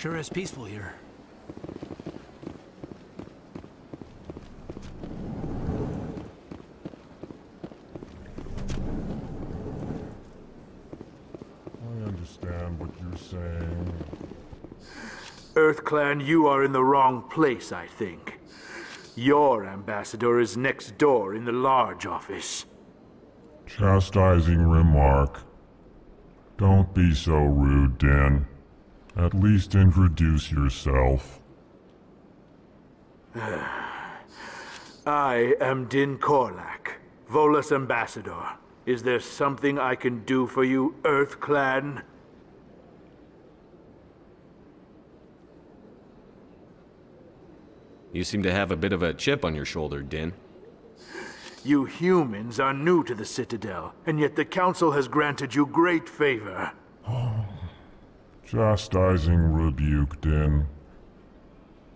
Sure is peaceful here. I understand what you're saying. EarthClan, you are in the wrong place, I think. Your ambassador is next door in the large office. Chastising remark. Don't be so rude, Din. At least introduce yourself. I am Din Korlak, Volus ambassador. Is there something I can do for you, EarthClan? You seem to have a bit of a chip on your shoulder, Din. You humans are new to the Citadel, and yet the Council has granted you great favor. Chastising rebuke, Din.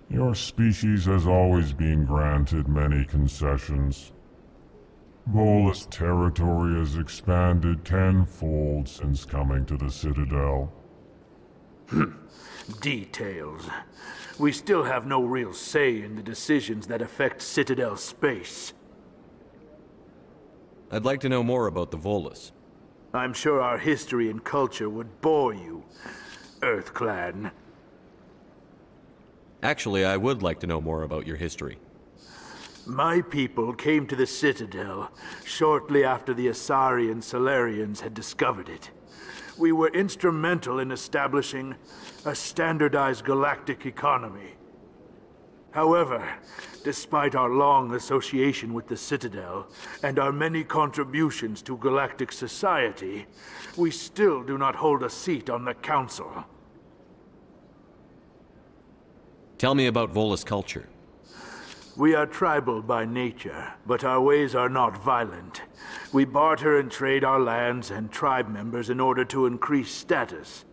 Your species has always been granted many concessions. Volus territory has expanded tenfold since coming to the Citadel. Details. We still have no real say in the decisions that affect Citadel space. I'd like to know more about the Volus. I'm sure our history and culture would bore you, EarthClan. Actually, I would like to know more about your history. My people came to the Citadel shortly after the Asari and Salarians had discovered it. We were instrumental in establishing a standardized galactic economy. However, despite our long association with the Citadel and our many contributions to galactic society, we still do not hold a seat on the Council. Tell me about Volus culture. We are tribal by nature, but our ways are not violent. We barter and trade our lands and tribe members in order to increase status.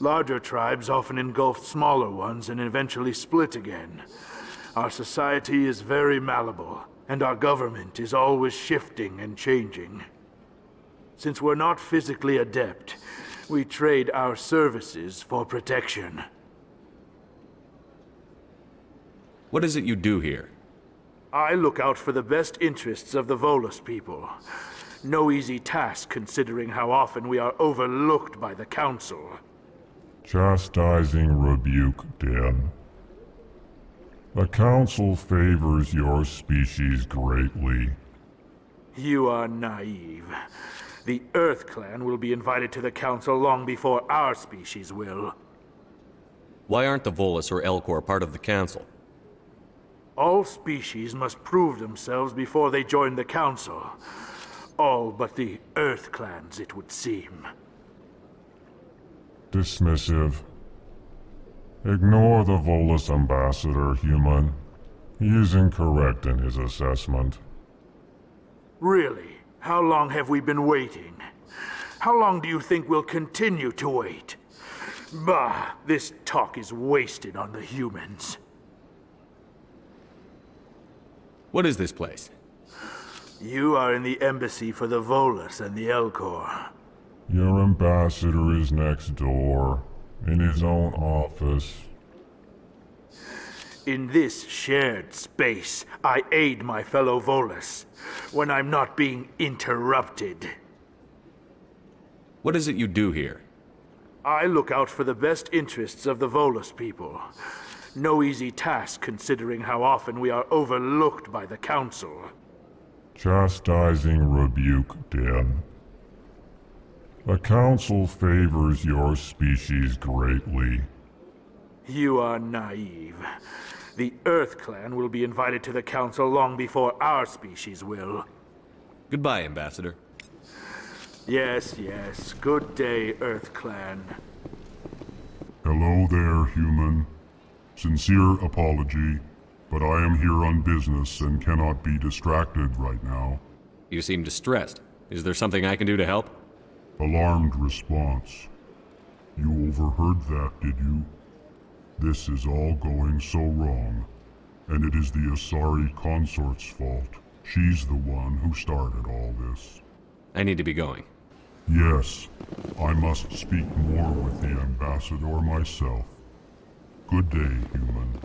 Larger tribes often engulf smaller ones and eventually split again. Our society is very malleable, and our government is always shifting and changing. Since we're not physically adept, we trade our services for protection. What is it you do here? I look out for the best interests of the Volus people. No easy task considering how often we are overlooked by the Council. Chastising rebuke, Din. The Council favors your species greatly. You are naive. The Earth Clan will be invited to the Council long before our species will. Why aren't the Volus or Elcor part of the Council? All species must prove themselves before they join the Council. All but the Earth Clans, it would seem. Dismissive. Ignore the Volus ambassador, human. He is incorrect in his assessment. Really? How long have we been waiting? How long do you think we'll continue to wait? Bah, this talk is wasted on the humans. What is this place? You are in the embassy for the Volus and the Elcor. Your ambassador is next door, in his own office. In this shared space, I aid my fellow Volus when I'm not being interrupted. What is it you do here? I look out for the best interests of the Volus people. No easy task considering how often we are overlooked by the Council. Chastising rebuke, Din. The Council favors your species greatly. You are naive. The Earth Clan will be invited to the Council long before our species will. Goodbye, Ambassador. Yes, yes. Good day, Earth Clan. Hello there, human. Sincere apology, but I am here on business and cannot be distracted right now. You seem distressed. Is there something I can do to help? Alarmed response. You overheard that, did you? This is all going so wrong. And it is the Asari consort's fault. She's the one who started all this. I need to be going. Yes, I must speak more with the Ambassador myself. Good day, human.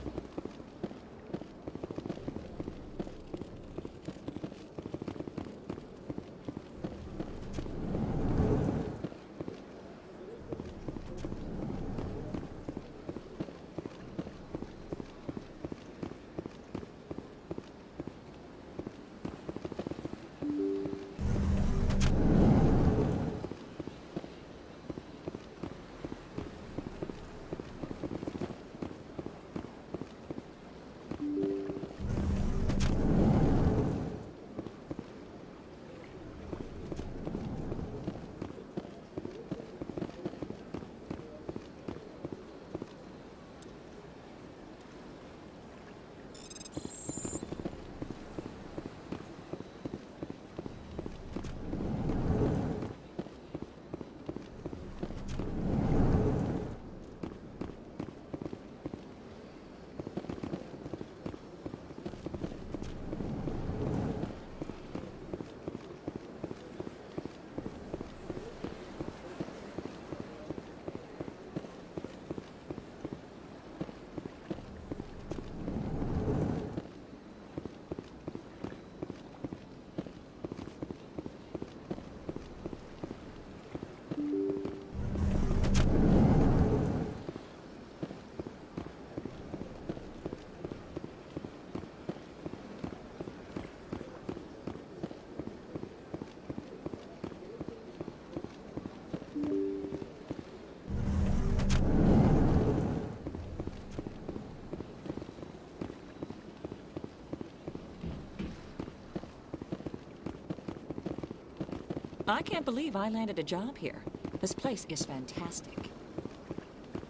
I can't believe I landed a job here. This place is fantastic.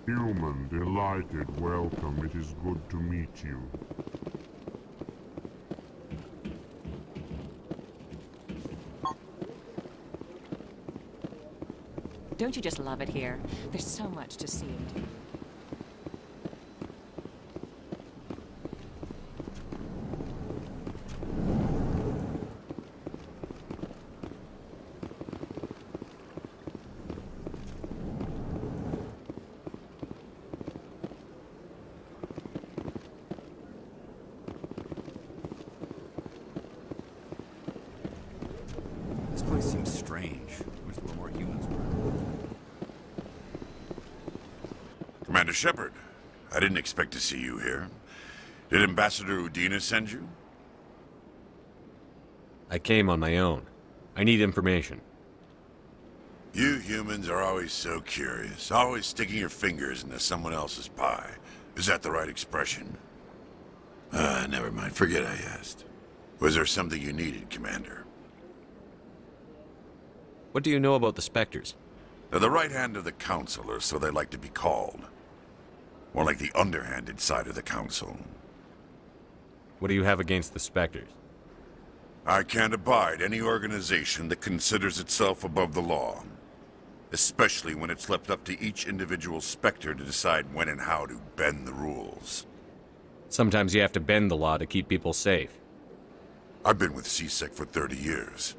Human, delighted, welcome. It is good to meet you. Don't you just love it here? There's so much to see and do. This place seems strange. Wish there were more humans around. Commander Shepard, I didn't expect to see you here. Did Ambassador Udina send you? I came on my own. I need information. You humans are always so curious, always sticking your fingers into someone else's pie. Is that the right expression? Ah, never mind. Forget I asked. Was there something you needed, Commander? What do you know about the Spectres? They're the right hand of the Council, or so they like to be called. More like the underhanded side of the Council. What do you have against the Spectres? I can't abide any organization that considers itself above the law. Especially when it's left up to each individual Spectre to decide when and how to bend the rules. Sometimes you have to bend the law to keep people safe. I've been with C-Sec for 30 years.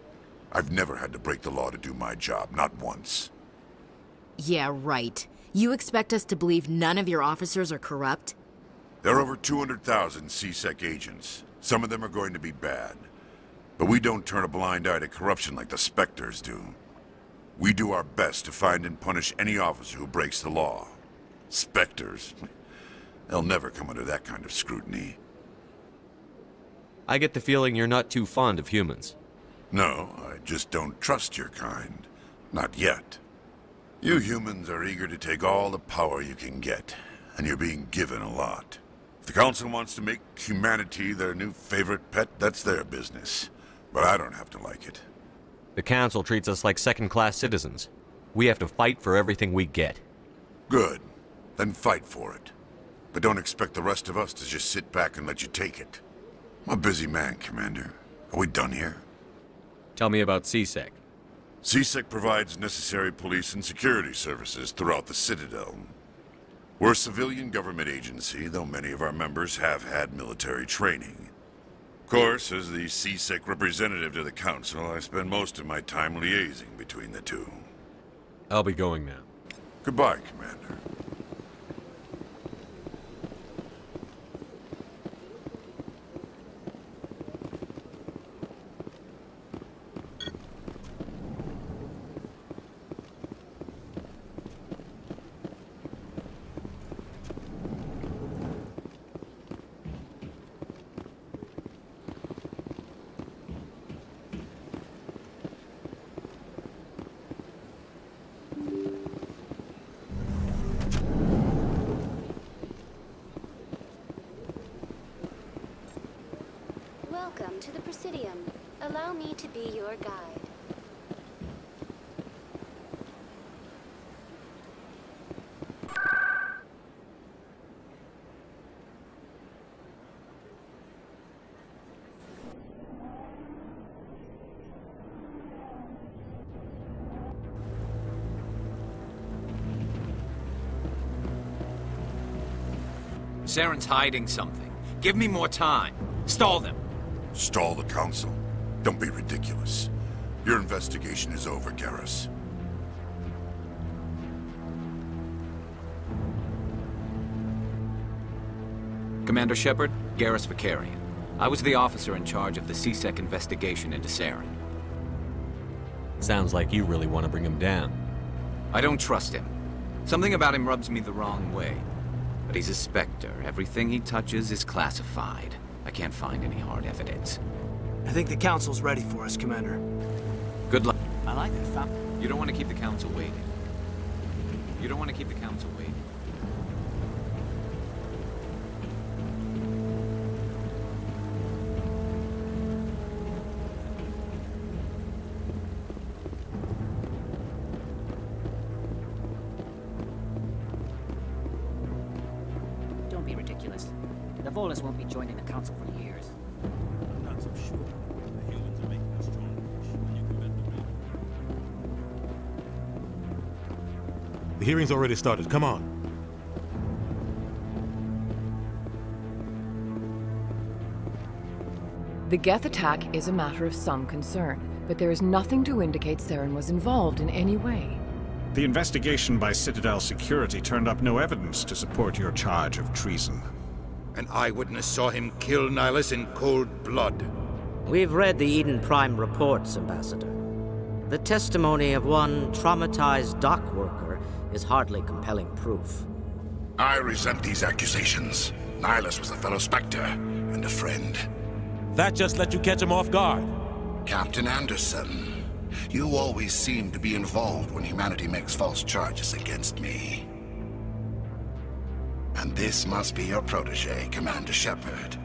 I've never had to break the law to do my job, not once. Yeah, right. You expect us to believe none of your officers are corrupt? There are over 200,000 C-Sec agents. Some of them are going to be bad. But we don't turn a blind eye to corruption like the Spectres do. We do our best to find and punish any officer who breaks the law. Spectres? They'll never come under that kind of scrutiny. I get the feeling you're not too fond of humans. No, I just don't trust your kind. Not yet. You humans are eager to take all the power you can get, and you're being given a lot. If the Council wants to make humanity their new favorite pet, that's their business. But I don't have to like it. The Council treats us like second-class citizens. We have to fight for everything we get. Good. Then fight for it. But don't expect the rest of us to just sit back and let you take it. I'm a busy man, Commander. Are we done here? Tell me about C-Sec. C-Sec provides necessary police and security services throughout the Citadel. We're a civilian government agency, though many of our members have had military training. Of course, as the C-Sec representative to the Council, I spend most of my time liaising between the two. I'll be going now. Goodbye, Commander. Welcome to the Presidium. Allow me to be your guide. Saren's hiding something. Give me more time. Stall them. Stall the Council? Don't be ridiculous. Your investigation is over, Garrus. Commander Shepard, Garrus Vakarian. I was the officer in charge of the C-Sec investigation into Saren. Sounds like you really want to bring him down. I don't trust him. Something about him rubs me the wrong way. But he's a Spectre. Everything he touches is classified. I can't find any hard evidence. I think the Council's ready for us, Commander. Good luck. I like that You don't want to keep the Council waiting. You don't want to keep the Council waiting. The hearing's already started. Come on. The Geth attack is a matter of some concern, but there is nothing to indicate Saren was involved in any way. The investigation by Citadel Security turned up no evidence to support your charge of treason. An eyewitness saw him kill Nihilus in cold blood. We've read the Eden Prime reports, Ambassador. The testimony of one traumatized dock worker is hardly compelling proof. I resent these accusations. Nihilus was a fellow Spectre and a friend. That just let you catch him off guard. Captain Anderson, you always seem to be involved when humanity makes false charges against me. And this must be your protege, Commander Shepard.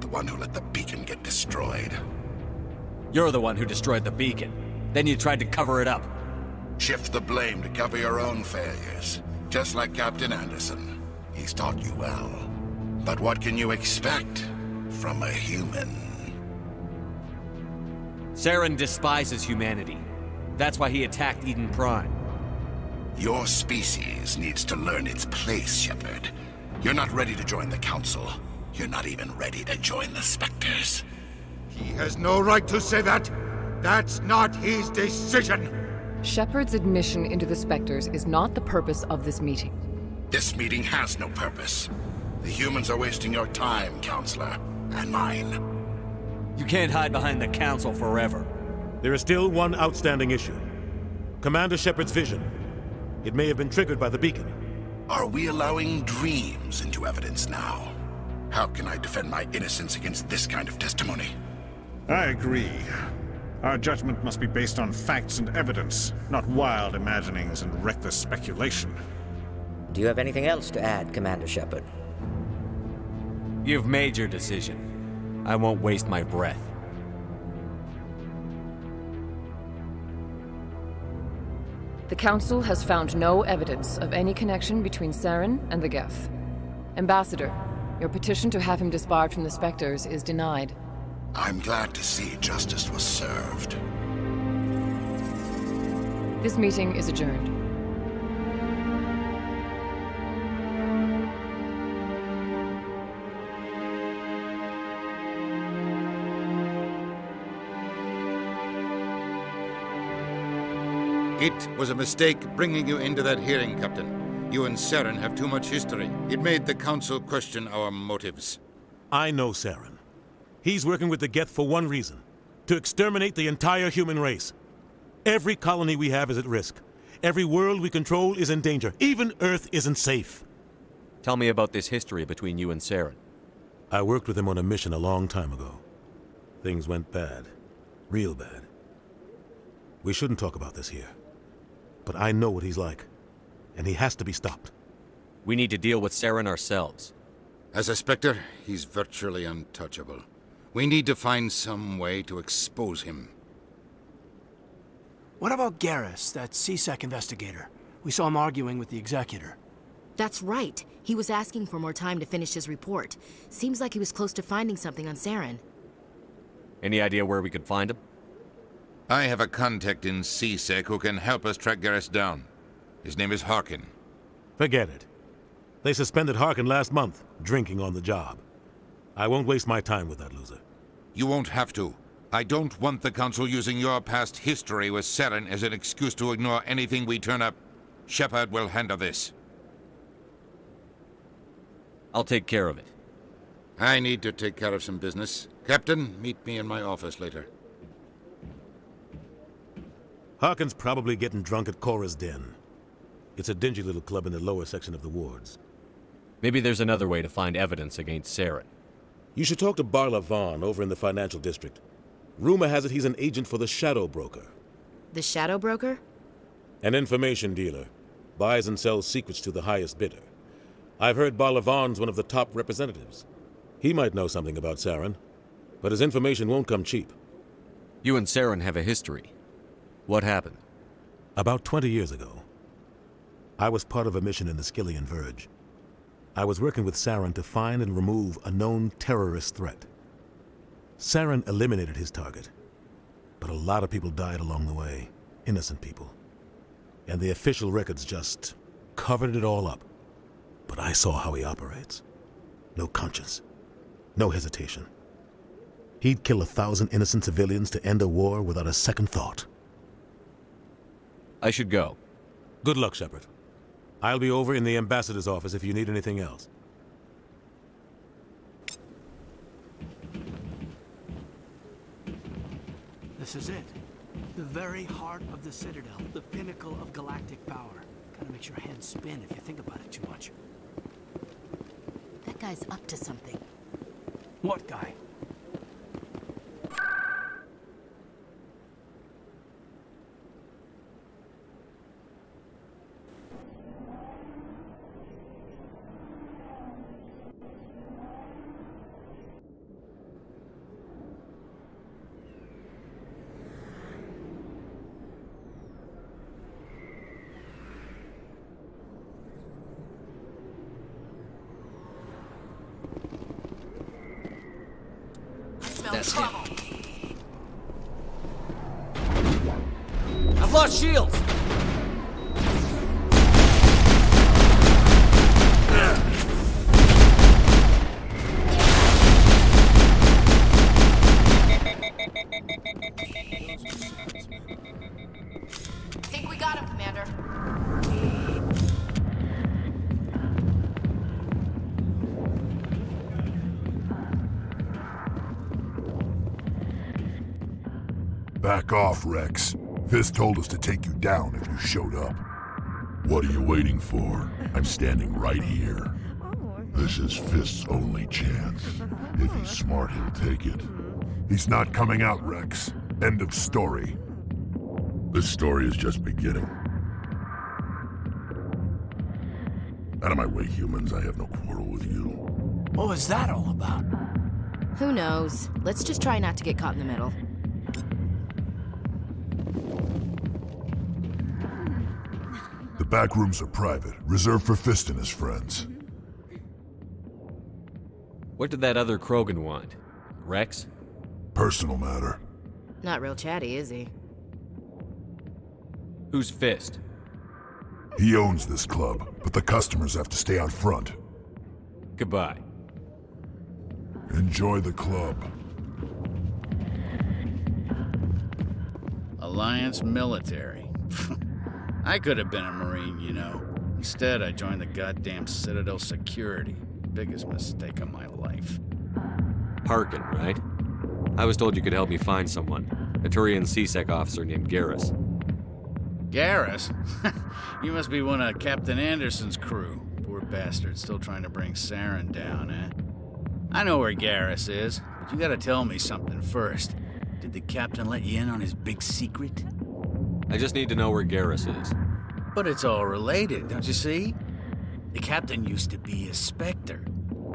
The one who let the beacon get destroyed. You're the one who destroyed the beacon. Then you tried to cover it up. Shift the blame to cover your own failures. Just like Captain Anderson. He's taught you well. But what can you expect from a human? Saren despises humanity. That's why he attacked Eden Prime. Your species needs to learn its place, Shepard. You're not ready to join the Council. You're not even ready to join the Spectres. He has no right to say that! That's not his decision! Shepard's admission into the Spectres is not the purpose of this meeting. This meeting has no purpose. The humans are wasting your time, Counselor, and mine. You can't hide behind the Council forever. There is still one outstanding issue. Commander Shepard's vision. It may have been triggered by the beacon. Are we allowing dreams into evidence now? How can I defend my innocence against this kind of testimony? I agree. Our judgment must be based on facts and evidence, not wild imaginings and reckless speculation. Do you have anything else to add, Commander Shepard? You've made your decision. I won't waste my breath. The Council has found no evidence of any connection between Saren and the Geth. Ambassador, your petition to have him disbarred from the Spectres is denied. I'm glad to see justice was served. This meeting is adjourned. It was a mistake bringing you into that hearing, Captain. You and Saren have too much history. It made the Council question our motives. I know Saren. He's working with the Geth for one reason. To exterminate the entire human race. Every colony we have is at risk. Every world we control is in danger. Even Earth isn't safe. Tell me about this history between you and Saren. I worked with him on a mission a long time ago. Things went bad. Real bad. We shouldn't talk about this here. But I know what he's like. And he has to be stopped. We need to deal with Saren ourselves. As a Spectre, he's virtually untouchable. We need to find some way to expose him. What about Garrus, that C-Sec investigator? We saw him arguing with the Executor. That's right. He was asking for more time to finish his report. Seems like he was close to finding something on Saren. Any idea where we could find him? I have a contact in C-Sec who can help us track Garrus down. His name is Harkin. Forget it. They suspended Harkin last month, drinking on the job. I won't waste my time with that loser. You won't have to. I don't want the Council using your past history with Saren as an excuse to ignore anything we turn up. Shepard will handle this. I'll take care of it. I need to take care of some business. Captain, meet me in my office later. Harkin's probably getting drunk at Chora's Den. It's a dingy little club in the lower section of the wards. Maybe there's another way to find evidence against Saren. You should talk to Barla Von over in the financial district. Rumor has it he's an agent for the Shadow Broker. The Shadow Broker? An information dealer. Buys and sells secrets to the highest bidder. I've heard Barla Von's one of the top representatives. He might know something about Saren, but his information won't come cheap. You and Saren have a history. What happened? About 20 years ago, I was part of a mission in the Skyllian Verge. I was working with Saren to find and remove a known terrorist threat. Saren eliminated his target, but a lot of people died along the way, innocent people. And the official records just covered it all up. But I saw how he operates. No conscience, no hesitation. He'd kill a thousand innocent civilians to end a war without a second thought. I should go. Good luck, Shepard. I'll be over in the ambassador's office if you need anything else. This is it. The very heart of the Citadel, the pinnacle of galactic power. Kinda makes your head spin if you think about it too much. That guy's up to something. What guy? I've lost shields! Rex. Fist told us to take you down if you showed up. What are you waiting for? I'm standing right here. This is Fist's only chance. If he's smart, he'll take it. He's not coming out, Rex. End of story. This story is just beginning. Out of my way, humans. I have no quarrel with you. What was that all about? Who knows? Let's just try not to get caught in the middle. Back rooms are private, reserved for Fist and his friends. What did that other Krogan want? Rex? Personal matter. Not real chatty, is he? Who's Fist? He owns this club, but the customers have to stay out front. Goodbye. Enjoy the club. Alliance military. I could have been a Marine, you know. Instead, I joined the goddamn Citadel Security. Biggest mistake of my life. Harkin, right? I was told you could help me find someone. A Turian C-Sec officer named Garrus. Garrus? you must be one of Captain Anderson's crew. Poor bastard, still trying to bring Saren down, eh? I know where Garrus is, but you gotta tell me something first. Did the captain let you in on his big secret? I just need to know where Garrus is. But it's all related, don't you see? The captain used to be a Spectre.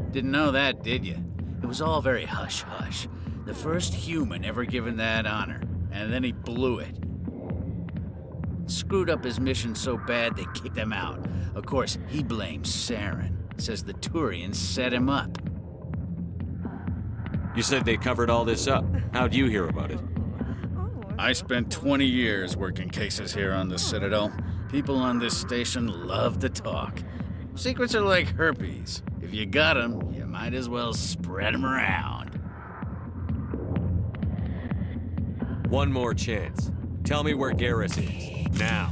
Didn't know that, did you? It was all very hush-hush. The first human ever given that honor, and then he blew it. Screwed up his mission so bad they kicked him out. Of course, he blames Saren. Says the Turians set him up. You said they covered all this up. How'd you hear about it? I spent 20 years working cases here on the Citadel. People on this station love to talk. Secrets are like herpes. If you got them, you might as well spread them around. One more chance. Tell me where Garrus is. Now.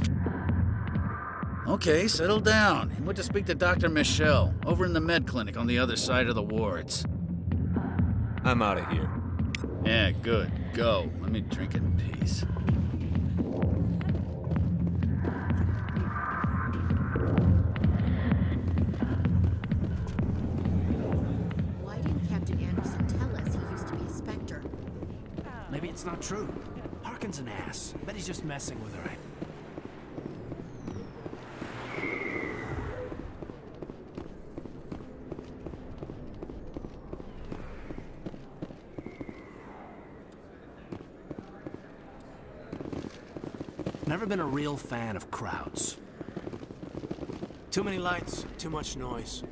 Okay, settle down. He went to speak to Dr. Michel, over in the med clinic on the other side of the wards. I'm out of here. Yeah, good. Go. Let me drink in peace. Why didn't Captain Anderson tell us he used to be a Spectre? Maybe it's not true. Harkin's an ass. Bet he's just messing with her. Never been a real fan of crowds. Too many lights, too much noise.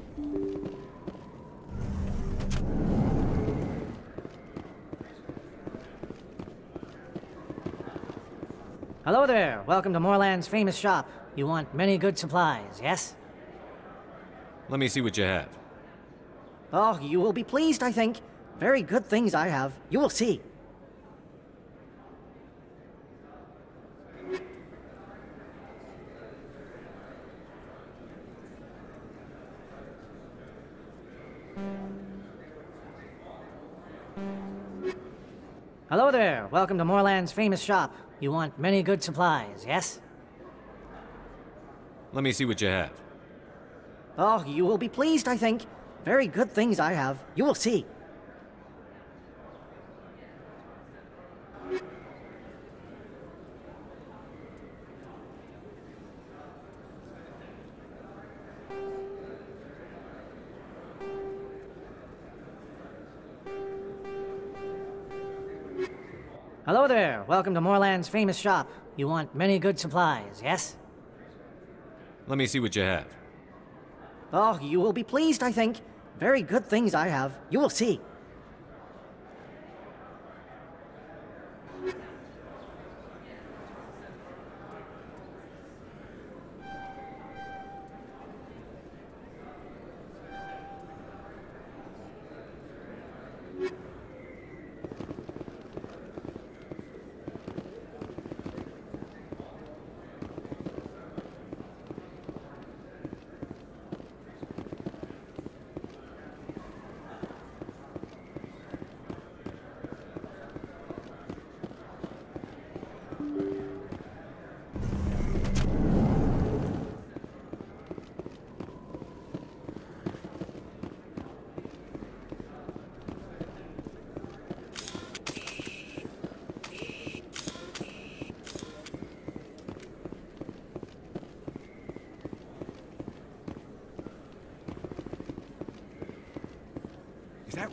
Hello there. Welcome to Morlan's famous shop. You want many good supplies, yes? Let me see what you have. Oh, you will be pleased, I think. Very good things I have. You will see. Hello there. Welcome to Morlan's famous shop. You want many good supplies, yes? Let me see what you have. Oh, you will be pleased, I think. Very good things I have. You will see. Welcome to Morlan's famous shop. You want many good supplies, yes? Let me see what you have. Oh, you will be pleased, I think. Very good things I have. You will see.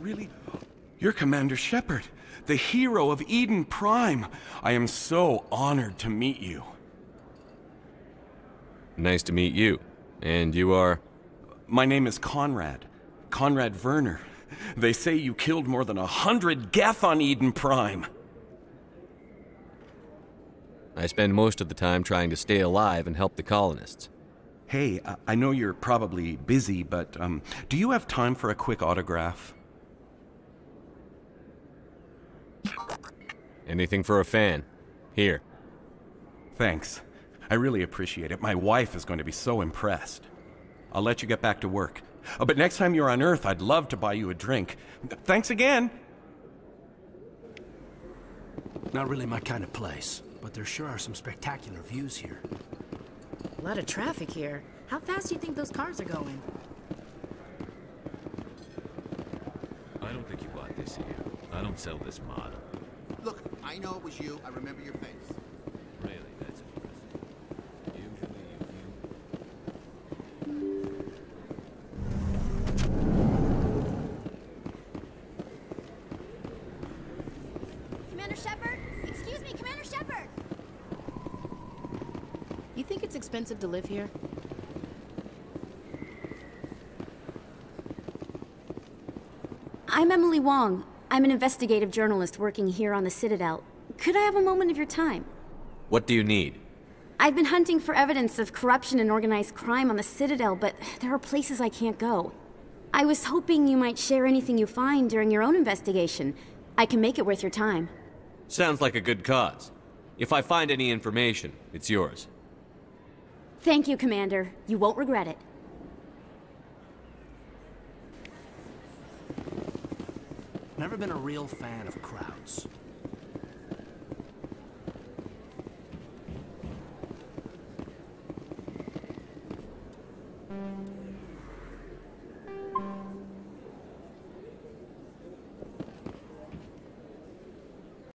Really... You're Commander Shepard, the hero of Eden Prime. I am so honored to meet you. Nice to meet you. And you are? My name is Conrad. Conrad Werner. They say you killed more than a hundred Geth on Eden Prime. I spend most of the time trying to stay alive and help the colonists. Hey, I- I know you're probably busy, but um, do you have time for a quick autograph? Anything for a fan. Here. Thanks. I really appreciate it. My wife is going to be so impressed. I'll let you get back to work. Uh, but next time you're on Earth, I'd love to buy you a drink. Thanks again. Not really my kind of place, but there sure are some spectacular views here. A lot of traffic here. How fast do you think those cars are going? I don't think you bought this here. I don't sell this model. Look, I know it was you. I remember your face. Really, that's impressive. Usually Commander Shepard? Excuse me, Commander Shepard! You think it's expensive to live here? I'm Emily Wong. I'm an investigative journalist working here on the Citadel. Could I have a moment of your time? What do you need? I've been hunting for evidence of corruption and organized crime on the Citadel, but there are places I can't go. I was hoping you might share anything you find during your own investigation. I can make it worth your time. Sounds like a good cause. If I find any information, it's yours. Thank you, Commander. You won't regret it. Never been a real fan of crowds.